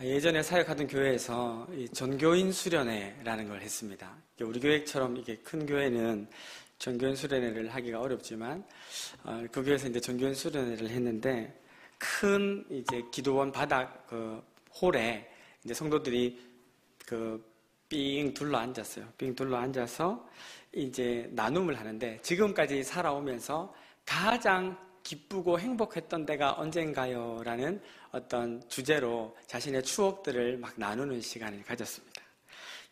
예전에 사역하던 교회에서 전교인 수련회라는 걸 했습니다. 우리 교회처럼 이게 큰 교회는 전교인 수련회를 하기가 어렵지만 어, 그 교회에서 이제 전교인 수련회를 했는데 큰 이제 기도원 바닥 그 홀에 이제 성도들이 그 삥 둘러 앉았어요. 삥 둘러 앉아서 이제 나눔을 하는데 지금까지 살아오면서 가장 기쁘고 행복했던 때가 언젠가요? 라는 어떤 주제로 자신의 추억들을 막 나누는 시간을 가졌습니다.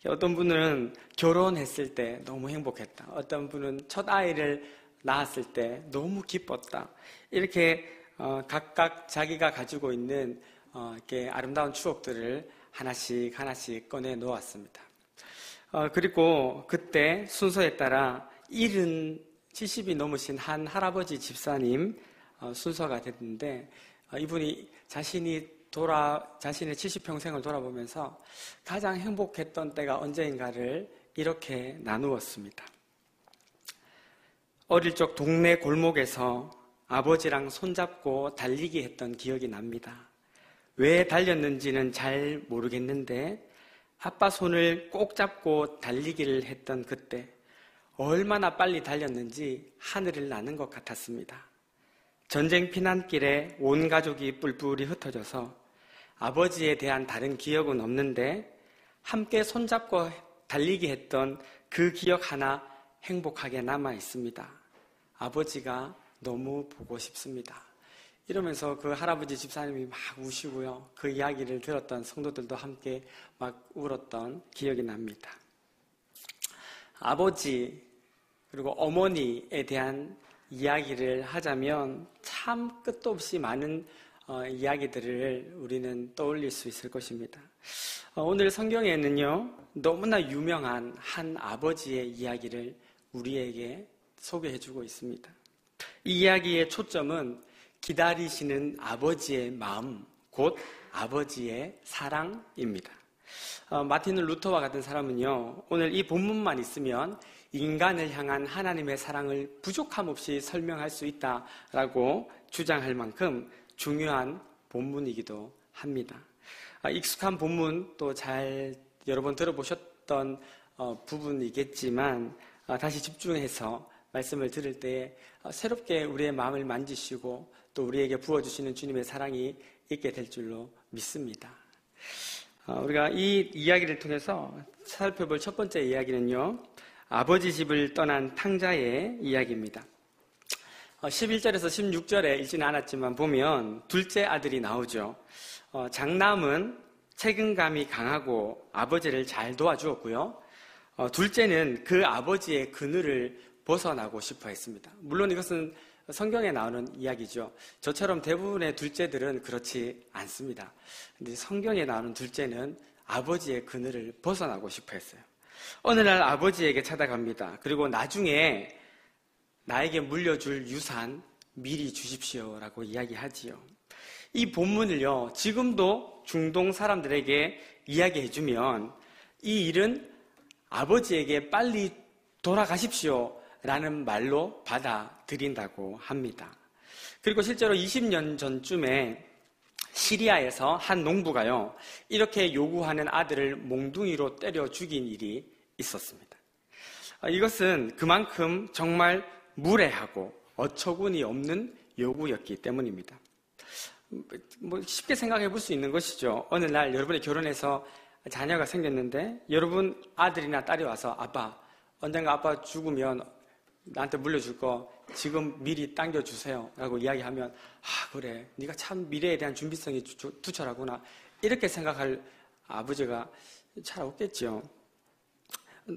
어떤 분은 결혼했을 때 너무 행복했다. 어떤 분은 첫 아이를 낳았을 때 너무 기뻤다. 이렇게 어, 각각 자기가 가지고 있는 어, 이렇게 아름다운 추억들을 하나씩 하나씩 꺼내 놓았습니다. 어, 그리고 그때 순서에 따라 일은 70이 넘으신 한 할아버지 집사님 어, 순서가 됐는데 어, 이분이 자신이 돌아 자신의 70평생을 돌아보면서 가장 행복했던 때가 언제인가를 이렇게 나누었습니다. 어릴 적 동네 골목에서 아버지랑 손잡고 달리기 했던 기억이 납니다. 왜 달렸는지는 잘 모르겠는데 아빠 손을 꼭 잡고 달리기를 했던 그때 얼마나 빨리 달렸는지 하늘을 나는 것 같았습니다. 전쟁 피난길에 온 가족이 뿔뿔이 흩어져서 아버지에 대한 다른 기억은 없는데 함께 손잡고 달리기 했던 그 기억 하나 행복하게 남아 있습니다. 아버지가 너무 보고 싶습니다. 이러면서 그 할아버지 집사님이 막 우시고요. 그 이야기를 들었던 성도들도 함께 막 울었던 기억이 납니다. 아버지 그리고 어머니에 대한 이야기를 하자면 참 끝도 없이 많은 어, 이야기들을 우리는 떠올릴 수 있을 것입니다. 어, 오늘 성경에는요, 너무나 유명한 한 아버지의 이야기를 우리에게 소개해 주고 있습니다. 이 이야기의 초점은 기다리시는 아버지의 마음, 곧 아버지의 사랑입니다. 어, 마틴 루터와 같은 사람은요, 오늘 이 본문만 있으면 인간을 향한 하나님의 사랑을 부족함 없이 설명할 수 있다라고 주장할 만큼 중요한 본문이기도 합니다. 아, 익숙한 본문 또 잘 여러 번 들어보셨던 어, 부분이겠지만 아, 다시 집중해서 말씀을 들을 때 어, 새롭게 우리의 마음을 만지시고 또 우리에게 부어주시는 주님의 사랑이 있게 될 줄로 믿습니다. 어, 우리가 이 이야기를 통해서 살펴볼 첫 번째 이야기는요. 아버지 집을 떠난 탕자의 이야기입니다. 11절에서 어, 16절에 읽지는 않았지만 보면 둘째 아들이 나오죠. 어, 장남은 책임감이 강하고 아버지를 잘 도와주었고요. 어, 둘째는 그 아버지의 그늘을 벗어나고 싶어 했습니다. 물론 이것은 성경에 나오는 이야기죠. 저처럼 대부분의 둘째들은 그렇지 않습니다. 근데 성경에 나오는 둘째는 아버지의 그늘을 벗어나고 싶어 했어요. 어느 날 아버지에게 찾아갑니다. 그리고 나중에 나에게 물려줄 유산 미리 주십시오라고 이야기하지요. 이 본문을요, 지금도 중동 사람들에게 이야기해주면 이 일은 아버지에게 빨리 돌아가십시오 라는 말로 받아들인다고 합니다. 그리고 실제로 20년 전쯤에 시리아에서 한 농부가요, 이렇게 요구하는 아들을 몽둥이로 때려 죽인 일이 있었습니다. 아, 이것은 그만큼 정말 무례하고 어처구니 없는 요구였기 때문입니다. 뭐 쉽게 생각해 볼 수 있는 것이죠. 어느 날 여러분이 결혼해서 자녀가 생겼는데 여러분 아들이나 딸이 와서 아빠 언젠가 아빠 죽으면 나한테 물려줄 거 지금 미리 당겨주세요 라고 이야기하면 아 그래 네가 참 미래에 대한 준비성이 투철하구나 이렇게 생각할 아버지가 잘 없겠죠.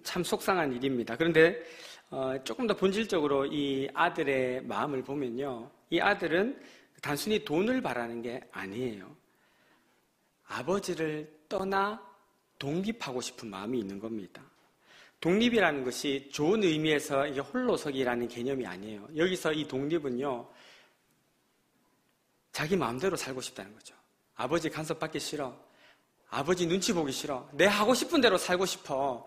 참 속상한 일입니다. 그런데 어, 조금 더 본질적으로 이 아들의 마음을 보면요. 이 아들은 단순히 돈을 바라는 게 아니에요. 아버지를 떠나 독립하고 싶은 마음이 있는 겁니다. 독립이라는 것이 좋은 의미에서 이게 홀로서기라는 개념이 아니에요. 여기서 이 독립은요, 자기 마음대로 살고 싶다는 거죠. 아버지 간섭 받기 싫어. 아버지 눈치 보기 싫어. 내 하고 싶은 대로 살고 싶어.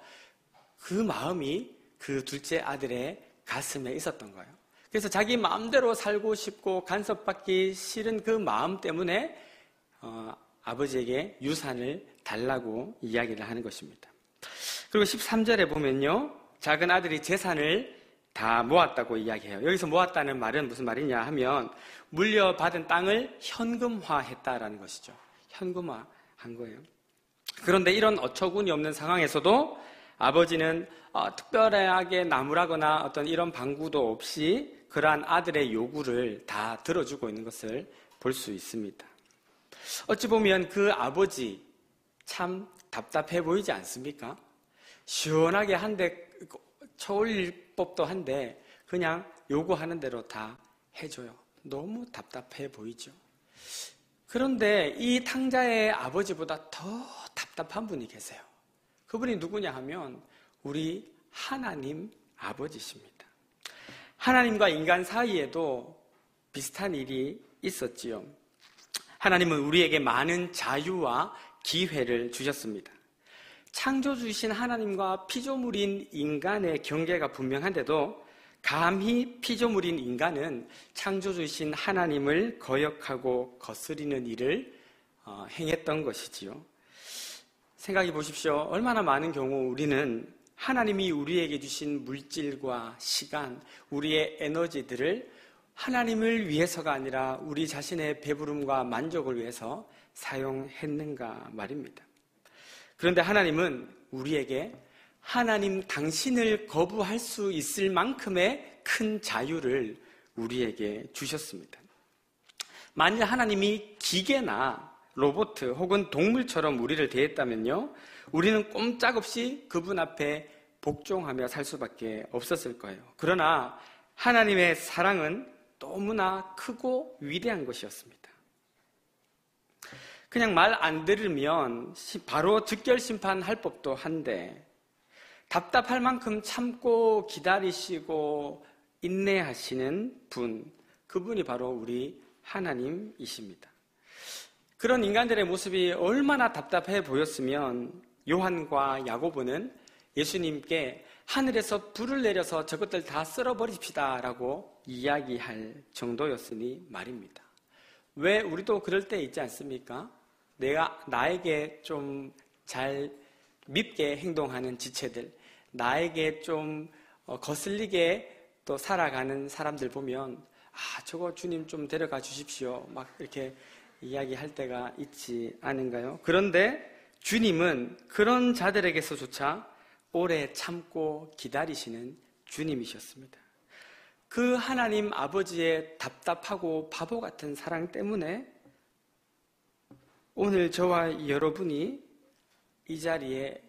그 마음이 그 둘째 아들의 가슴에 있었던 거예요. 그래서 자기 마음대로 살고 싶고 간섭받기 싫은 그 마음 때문에 어, 아버지에게 유산을 달라고 이야기를 하는 것입니다. 그리고 13절에 보면요. 작은 아들이 재산을 다 모았다고 이야기해요. 여기서 모았다는 말은 무슨 말이냐 하면 물려받은 땅을 현금화했다라는 것이죠. 현금화한 거예요. 그런데 이런 어처구니 없는 상황에서도 아버지는 어, 특별하게 나무라거나 어떤 이런 방구도 없이 그러한 아들의 요구를 다 들어주고 있는 것을 볼 수 있습니다. 어찌 보면 그 아버지 참 답답해 보이지 않습니까? 시원하게 한 대 쳐올릴 법도 한데 그냥 요구하는 대로 다 해줘요. 너무 답답해 보이죠. 그런데 이 탕자의 아버지보다 더 답답한 분이 계세요. 그분이 누구냐 하면 우리 하나님 아버지십니다. 하나님과 인간 사이에도 비슷한 일이 있었지요. 하나님은 우리에게 많은 자유와 기회를 주셨습니다. 창조주신 하나님과 피조물인 인간의 경계가 분명한데도 감히 피조물인 인간은 창조주신 하나님을 거역하고 거스리는 일을 어, 행했던 것이지요. 생각해 보십시오. 얼마나 많은 경우 우리는 하나님이 우리에게 주신 물질과 시간, 우리의 에너지들을 하나님을 위해서가 아니라 우리 자신의 배부름과 만족을 위해서 사용했는가 말입니다. 그런데 하나님은 우리에게 하나님 당신을 거부할 수 있을 만큼의 큰 자유를 우리에게 주셨습니다. 만일 하나님이 기계나 로봇 혹은 동물처럼 우리를 대했다면요, 우리는 꼼짝없이 그분 앞에 복종하며 살 수밖에 없었을 거예요. 그러나 하나님의 사랑은 너무나 크고 위대한 것이었습니다. 그냥 말 안 들으면 바로 즉결 심판할 법도 한데 답답할 만큼 참고 기다리시고 인내하시는 분, 그분이 바로 우리 하나님이십니다. 그런 인간들의 모습이 얼마나 답답해 보였으면 요한과 야고보는 예수님께 하늘에서 불을 내려서 저것들 다 쓸어버립시다 라고 이야기할 정도였으니 말입니다. 왜 우리도 그럴 때 있지 않습니까? 내가 나에게 좀 잘 밉게 행동하는 지체들, 나에게 좀 어, 거슬리게 또 살아가는 사람들 보면 아 저거 주님 좀 데려가 주십시오. 막 이렇게 이야기할 때가 있지 않은가요? 그런데 주님은 그런 자들에게서조차 오래 참고 기다리시는 주님이셨습니다. 그 하나님 아버지의 답답하고 바보 같은 사랑 때문에 오늘 저와 여러분이 이 자리에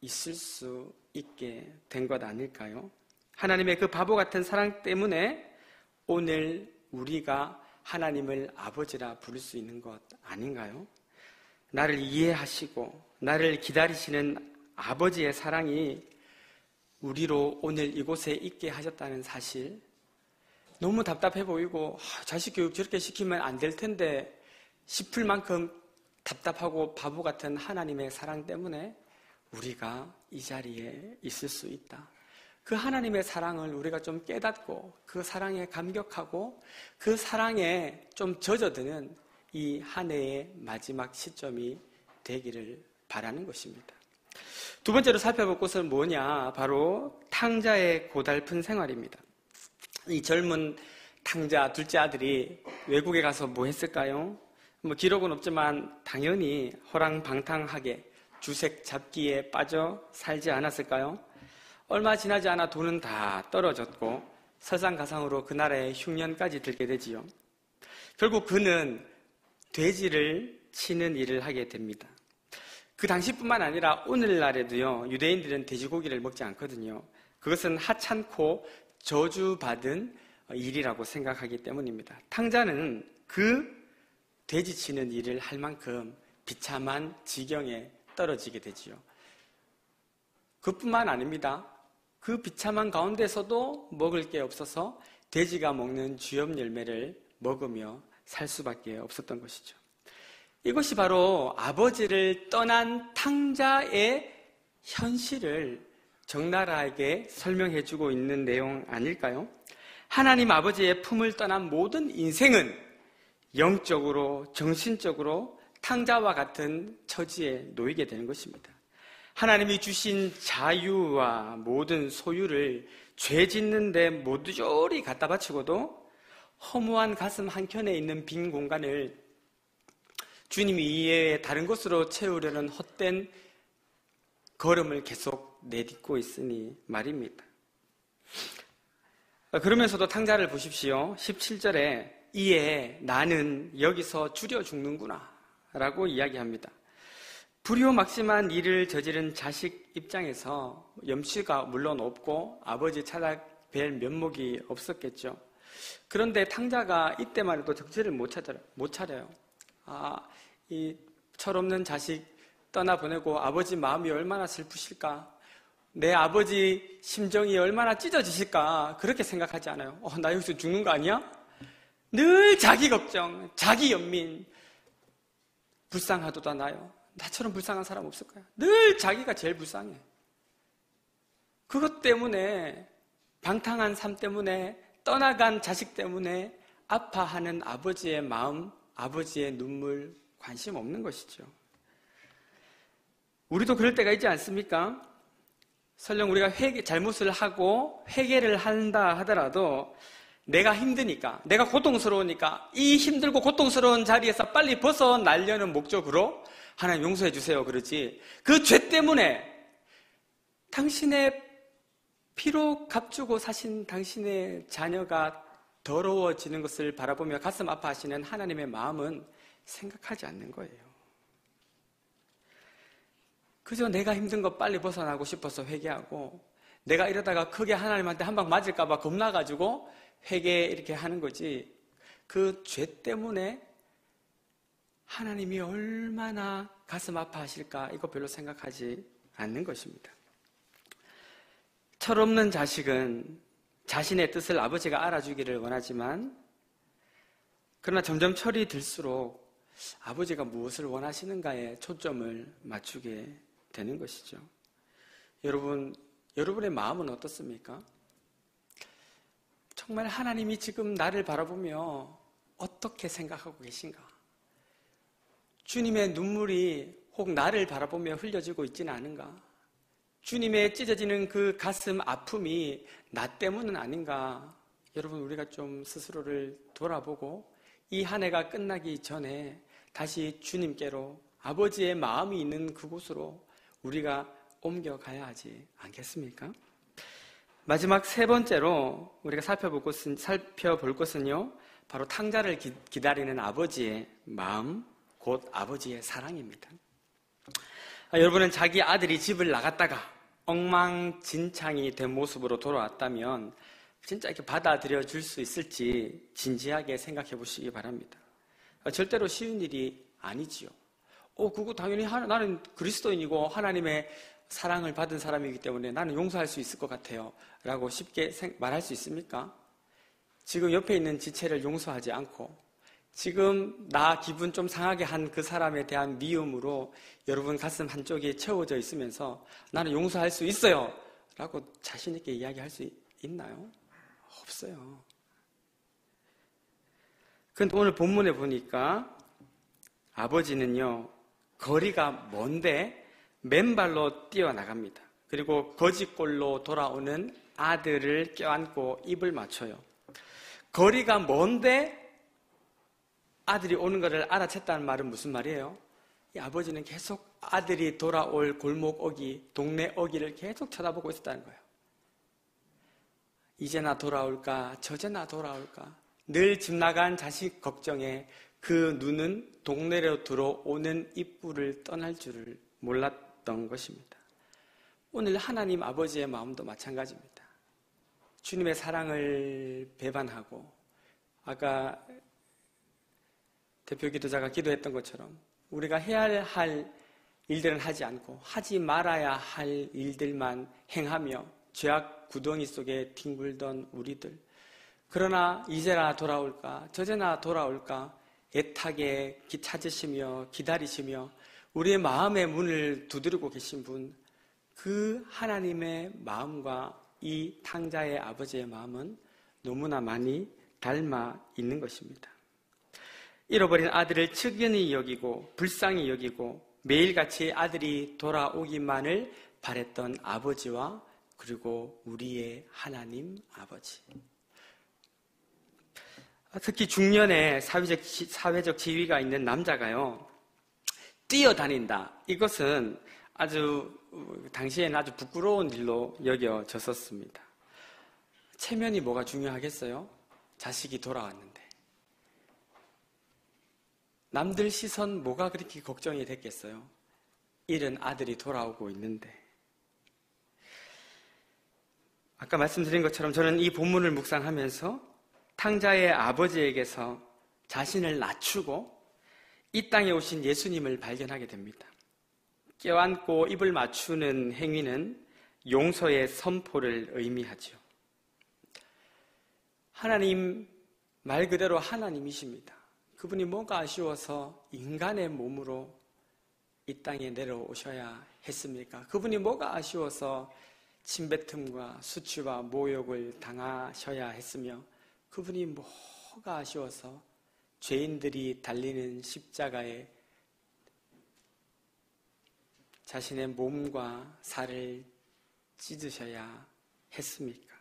있을 수 있게 된 것 아닐까요? 하나님의 그 바보 같은 사랑 때문에 오늘 우리가 하나님을 아버지라 부를 수 있는 것 아닌가요? 나를 이해하시고 나를 기다리시는 아버지의 사랑이 우리로 오늘 이곳에 있게 하셨다는 사실 너무 답답해 보이고 아, 자식 교육 저렇게 시키면 안 될 텐데 싶을 만큼 답답하고 바보 같은 하나님의 사랑 때문에 우리가 이 자리에 있을 수 있다. 그 하나님의 사랑을 우리가 좀 깨닫고 그 사랑에 감격하고 그 사랑에 좀 젖어드는 이 한 해의 마지막 시점이 되기를 바라는 것입니다. 두 번째로 살펴볼 것은 뭐냐? 바로 탕자의 고달픈 생활입니다. 이 젊은 탕자 둘째 아들이 외국에 가서 뭐 했을까요? 뭐 기록은 없지만 당연히 호랑방탕하게 주색 잡기에 빠져 살지 않았을까요? 얼마 지나지 않아 돈은 다 떨어졌고 설상가상으로 그 나라에 흉년까지 들게 되지요. 결국 그는 돼지를 치는 일을 하게 됩니다. 그 당시뿐만 아니라 오늘날에도요, 유대인들은 돼지고기를 먹지 않거든요. 그것은 하찮고 저주받은 일이라고 생각하기 때문입니다. 탕자는 그 돼지치는 일을 할 만큼 비참한 지경에 떨어지게 되지요. 그뿐만 아닙니다. 그 비참한 가운데서도 먹을 게 없어서 돼지가 먹는 주엽 열매를 먹으며 살 수밖에 없었던 것이죠. 이것이 바로 아버지를 떠난 탕자의 현실을 적나라하게 설명해 주고 있는 내용 아닐까요? 하나님 아버지의 품을 떠난 모든 인생은 영적으로, 정신적으로 탕자와 같은 처지에 놓이게 되는 것입니다. 하나님이 주신 자유와 모든 소유를 죄 짓는데 모두조리 갖다 바치고도 허무한 가슴 한켠에 있는 빈 공간을 주님 이외에 다른 곳으로 채우려는 헛된 걸음을 계속 내딛고 있으니 말입니다. 그러면서도 탕자를 보십시오. 17절에 이에 나는 여기서 줄여 죽는구나 라고 이야기합니다. 불효 막심한 일을 저지른 자식 입장에서 염치가 물론 없고 아버지 찾아뵐 면목이 없었겠죠. 그런데 탕자가 이때만 해도 정체를 못, 찾아요. 못 차려요. 아, 이 철없는 자식 떠나보내고 아버지 마음이 얼마나 슬프실까? 내 아버지 심정이 얼마나 찢어지실까? 그렇게 생각하지 않아요. 어, 나 여기서 죽는 거 아니야? 늘 자기 걱정, 자기 연민, 불쌍하도다 나요. 나처럼 불쌍한 사람 없을 거야. 늘 자기가 제일 불쌍해. 그것 때문에 방탕한 삶 때문에 떠나간 자식 때문에 아파하는 아버지의 마음, 아버지의 눈물 관심 없는 것이죠. 우리도 그럴 때가 있지 않습니까? 설령 우리가 회개, 잘못을 하고 회개를 한다 하더라도 내가 힘드니까, 내가 고통스러우니까 이 힘들고 고통스러운 자리에서 빨리 벗어나려는 목적으로 하나님 용서해 주세요. 그러지. 그 죄 때문에 당신의 피로 값주고 사신 당신의 자녀가 더러워지는 것을 바라보며 가슴 아파하시는 하나님의 마음은 생각하지 않는 거예요. 그저 내가 힘든 거 빨리 벗어나고 싶어서 회개하고 내가 이러다가 크게 하나님한테 한 방 맞을까봐 겁나가지고 회개 이렇게 하는 거지. 그 죄 때문에 하나님이 얼마나 가슴 아파하실까 이거 별로 생각하지 않는 것입니다. 철없는 자식은 자신의 뜻을 아버지가 알아주기를 원하지만 그러나 점점 철이 들수록 아버지가 무엇을 원하시는가에 초점을 맞추게 되는 것이죠. 여러분, 여러분의 마음은 어떻습니까? 정말 하나님이 지금 나를 바라보며 어떻게 생각하고 계신가? 주님의 눈물이 혹 나를 바라보며 흘려지고 있지는 않은가? 주님의 찢어지는 그 가슴 아픔이 나 때문은 아닌가? 여러분, 우리가 좀 스스로를 돌아보고 이 한 해가 끝나기 전에 다시 주님께로 아버지의 마음이 있는 그곳으로 우리가 옮겨가야 하지 않겠습니까? 마지막 세 번째로 우리가 살펴볼 것은, 살펴볼 것은요, 바로 탕자를 기, 기다리는 아버지의 마음, 곧 아버지의 사랑입니다. 아, 여러분은 자기 아들이 집을 나갔다가 엉망진창이 된 모습으로 돌아왔다면 진짜 이렇게 받아들여 줄 수 있을지 진지하게 생각해 보시기 바랍니다. 아, 절대로 쉬운 일이 아니지요. 어, 그거 당연히 하나, 나는 그리스도인이고 하나님의 사랑을 받은 사람이기 때문에 나는 용서할 수 있을 것 같아요. 라고 쉽게 말할 수 있습니까? 지금 옆에 있는 지체를 용서하지 않고 지금 나 기분 좀 상하게 한 그 사람에 대한 미움으로 여러분 가슴 한쪽이 채워져 있으면서 나는 용서할 수 있어요. 라고 자신있게 이야기할 수 있나요? 없어요. 근데 오늘 본문에 보니까 아버지는요, 거리가 먼데 맨발로 뛰어나갑니다. 그리고 거짓골로 돌아오는 아들을 껴안고 입을 맞춰요. 거리가 먼데 아들이 오는 것을 알아챘다는 말은 무슨 말이에요? 이 아버지는 계속 아들이 돌아올 골목 어기, 동네 어기를 계속 쳐다보고 있었다는 거예요. 이제나 돌아올까, 저제나 돌아올까. 늘 집 나간 자식 걱정에 그 눈은 동네로 들어오는 입구를 떠날 줄을 몰랐 던 것입니다. 오늘 하나님 아버지의 마음도 마찬가지입니다. 주님의 사랑을 배반하고 아까 대표 기도자가 기도했던 것처럼 우리가 해야 할 일들은 하지 않고 하지 말아야 할 일들만 행하며 죄악 구덩이 속에 뒹굴던 우리들. 그러나 이제나 돌아올까, 저제나 돌아올까, 애타게 찾으시며 기다리시며 우리의 마음의 문을 두드리고 계신 분, 그 하나님의 마음과 이 탕자의 아버지의 마음은 너무나 많이 닮아 있는 것입니다. 잃어버린 아들을 측연히 여기고 불쌍히 여기고 매일같이 아들이 돌아오기만을 바랬던 아버지와 그리고 우리의 하나님 아버지. 특히 중년에 사회적, 사회적 지위가 있는 남자가요, 뛰어다닌다. 이것은 아주, 당시에는 아주 부끄러운 일로 여겨졌었습니다. 체면이 뭐가 중요하겠어요? 자식이 돌아왔는데. 남들 시선 뭐가 그렇게 걱정이 됐겠어요? 잃은 아들이 돌아오고 있는데. 아까 말씀드린 것처럼 저는 이 본문을 묵상하면서 탕자의 아버지에게서 자신을 낮추고 이 땅에 오신 예수님을 발견하게 됩니다. 껴안고 입을 맞추는 행위는 용서의 선포를 의미하죠. 하나님 말 그대로 하나님이십니다. 그분이 뭐가 아쉬워서 인간의 몸으로 이 땅에 내려오셔야 했습니까? 그분이 뭐가 아쉬워서 침뱉음과 수치와 모욕을 당하셔야 했으며 그분이 뭐가 아쉬워서 죄인들이 달리는 십자가에 자신의 몸과 살을 찢으셔야 했습니까?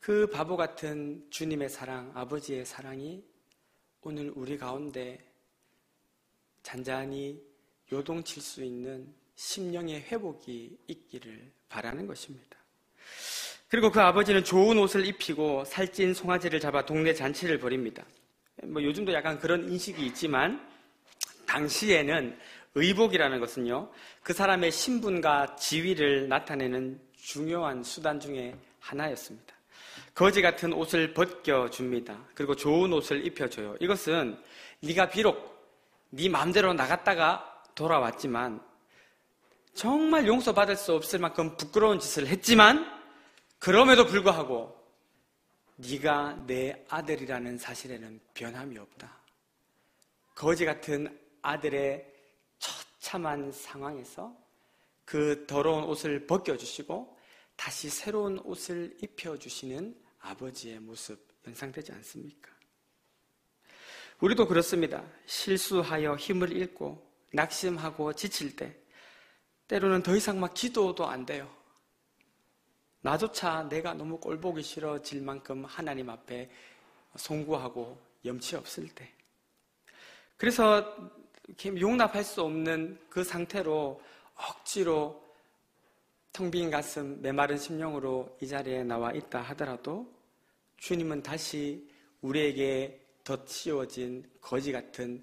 그 바보 같은 주님의 사랑, 아버지의 사랑이 오늘 우리 가운데 잔잔히 요동칠 수 있는 심령의 회복이 있기를 바라는 것입니다. 그리고 그 아버지는 좋은 옷을 입히고 살찐 송아지를 잡아 동네 잔치를 벌입니다. 뭐 요즘도 약간 그런 인식이 있지만 당시에는 의복이라는 것은요 그 사람의 신분과 지위를 나타내는 중요한 수단 중에 하나였습니다. 거지 같은 옷을 벗겨 줍니다. 그리고 좋은 옷을 입혀줘요. 이것은 네가 비록 네 마음대로 나갔다가 돌아왔지만 정말 용서받을 수 없을 만큼 부끄러운 짓을 했지만 그럼에도 불구하고 네가 내 아들이라는 사실에는 변함이 없다. 거지 같은 아들의 처참한 상황에서 그 더러운 옷을 벗겨주시고 다시 새로운 옷을 입혀주시는 아버지의 모습 연상되지 않습니까? 우리도 그렇습니다. 실수하여 힘을 잃고 낙심하고 지칠 때 때로는 더 이상 막 기도도 안 돼요. 나조차 내가 너무 꼴보기 싫어질 만큼 하나님 앞에 송구하고 염치 없을 때. 그래서 용납할 수 없는 그 상태로 억지로 텅 빈 가슴, 메마른 심령으로 이 자리에 나와 있다 하더라도 주님은 다시 우리에게 덧씌워진 거지 같은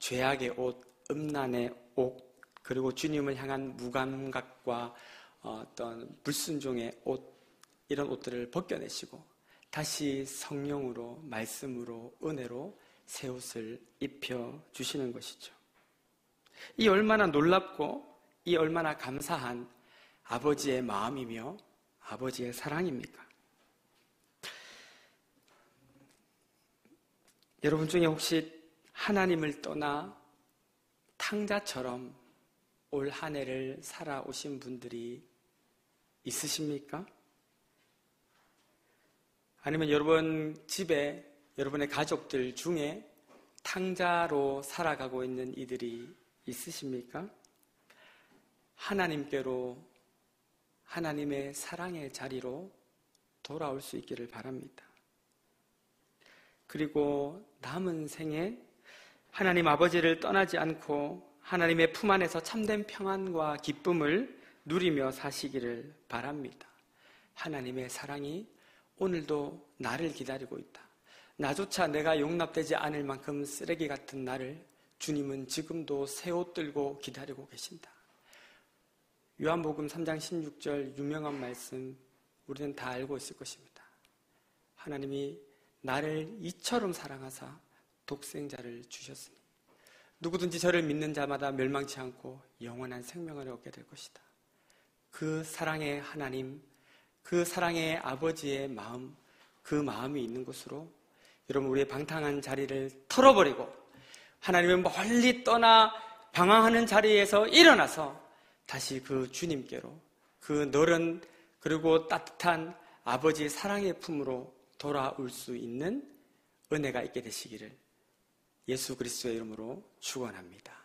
죄악의 옷, 음란의 옷, 그리고 주님을 향한 무감각과 어떤 불순종의 옷, 이런 옷들을 벗겨내시고 다시 성령으로, 말씀으로, 은혜로 새 옷을 입혀 주시는 것이죠. 이 얼마나 놀랍고 이 얼마나 감사한 아버지의 마음이며 아버지의 사랑입니까? 여러분 중에 혹시 하나님을 떠나 탕자처럼 올 한 해를 살아오신 분들이 있으십니까? 아니면 여러분 집에 여러분의 가족들 중에 탕자로 살아가고 있는 이들이 있으십니까? 하나님께로 하나님의 사랑의 자리로 돌아올 수 있기를 바랍니다. 그리고 남은 생에 하나님 아버지를 떠나지 않고 하나님의 품 안에서 참된 평안과 기쁨을 누리며 사시기를 바랍니다. 하나님의 사랑이 오늘도 나를 기다리고 있다. 나조차 내가 용납되지 않을 만큼 쓰레기 같은 나를 주님은 지금도 새 옷 들고 기다리고 계신다. 요한복음 3장 16절 유명한 말씀 우리는 다 알고 있을 것입니다. 하나님이 나를 이처럼 사랑하사 독생자를 주셨으니 누구든지 저를 믿는 자마다 멸망치 않고 영원한 생명을 얻게 될 것이다. 그 사랑의 하나님, 그 사랑의 아버지의 마음, 그 마음이 있는 곳으로 여러분 우리의 방탕한 자리를 털어버리고 하나님을 멀리 떠나 방황하는 자리에서 일어나서 다시 그 주님께로 그 너른 그리고 따뜻한 아버지의 사랑의 품으로 돌아올 수 있는 은혜가 있게 되시기를 예수 그리스도의 이름으로 축원합니다.